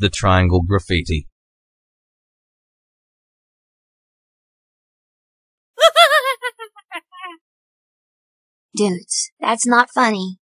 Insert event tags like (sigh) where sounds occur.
The triangle graffiti. (laughs) Dudes, that's not funny.